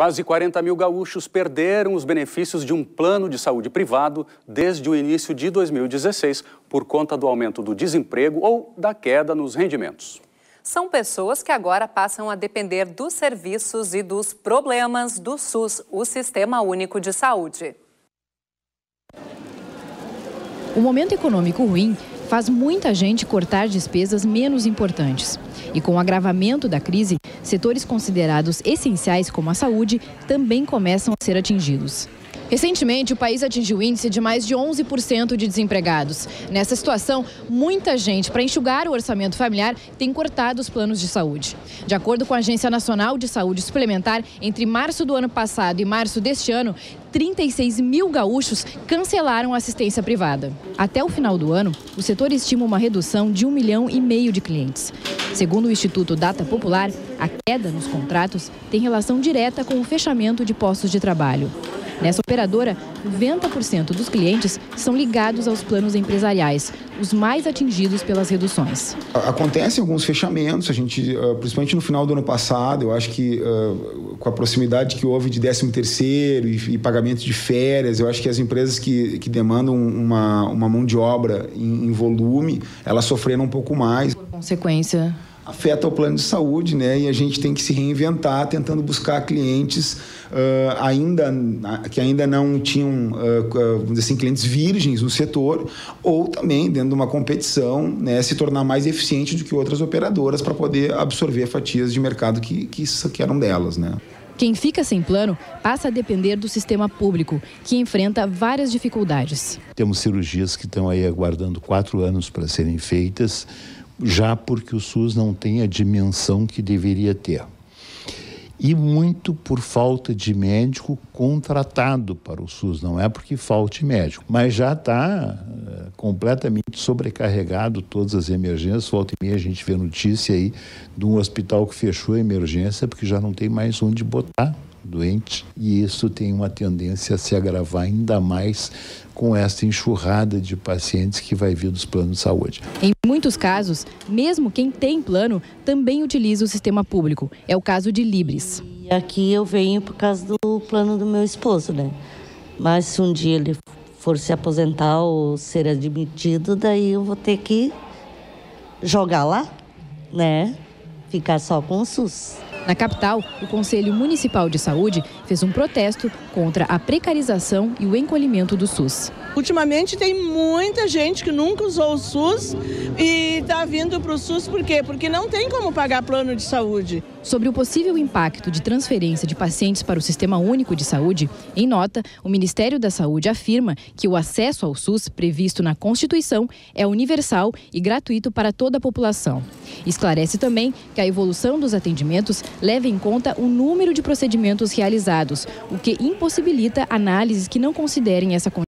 Quase 40 mil gaúchos perderam os benefícios de um plano de saúde privado desde o início de 2016 por conta do aumento do desemprego ou da queda nos rendimentos. São pessoas que agora passam a depender dos serviços e dos problemas do SUS, o Sistema Único de Saúde. O momento econômico ruim faz muita gente cortar despesas menos importantes. E com o agravamento da crise, setores considerados essenciais como a saúde também começam a ser atingidos. Recentemente, o país atingiu índice de mais de 11% de desempregados. Nessa situação, muita gente, para enxugar o orçamento familiar, tem cortado os planos de saúde. De acordo com a Agência Nacional de Saúde Suplementar, entre março do ano passado e março deste ano, 36 mil gaúchos cancelaram a assistência privada. Até o final do ano, o setor estima uma redução de um milhão e meio de clientes. Segundo o Instituto Data Popular, a queda nos contratos tem relação direta com o fechamento de postos de trabalho. Nessa operadora, 90% dos clientes são ligados aos planos empresariais, os mais atingidos pelas reduções. Acontecem alguns fechamentos, a gente, ah, principalmente no final do ano passado, eu acho que uh, com a proximidade que houve de 13 terceiro e, e pagamento de férias, eu acho que as empresas que, que demandam uma, uma mão de obra em, em volume, elas sofreram um pouco mais. Por consequência afeta o plano de saúde, né? E a gente tem que se reinventar, tentando buscar clientes uh, ainda que ainda não tinham, uh, assim, clientes virgens no setor, ou também dentro de uma competição, né, se tornar mais eficiente do que outras operadoras para poder absorver fatias de mercado que, que, que eram delas, né? Quem fica sem plano passa a depender do sistema público, que enfrenta várias dificuldades. Temos cirurgias que estão aí aguardando quatro anos para serem feitas já porque o SUS não tem a dimensão que deveria ter. E muito por falta de médico contratado para o SUS, não é porque falte médico, mas já está uh, completamente sobrecarregado todas as emergências. Volta e meia a gente vê notícia aí de um hospital que fechou a emergência porque já não tem mais onde botar doente e isso tem uma tendência a se agravar ainda mais com essa enxurrada de pacientes que vai vir dos planos de saúde. Em muitos casos, mesmo quem tem plano também utiliza o sistema público. É o caso de Libres. E aqui eu venho por causa do plano do meu esposo, né? Mas se um dia ele for se aposentar ou ser admitido, daí eu vou ter que jogar lá, né? Ficar só com o SUS. Na capital, o Conselho Municipal de Saúde fez um protesto contra a precarização e o encolhimento do SUS. Ultimamente tem muita gente que nunca usou o SUS e está vindo para o SUS por quê? Porque não tem como pagar plano de saúde. Sobre o possível impacto de transferência de pacientes para o Sistema Único de Saúde, em nota, o Ministério da Saúde afirma que o acesso ao SUS previsto na Constituição é universal e gratuito para toda a população. Esclarece também que a evolução dos atendimentos leva em conta o número de procedimentos realizados, o que impossibilita análises que não considerem essa condição.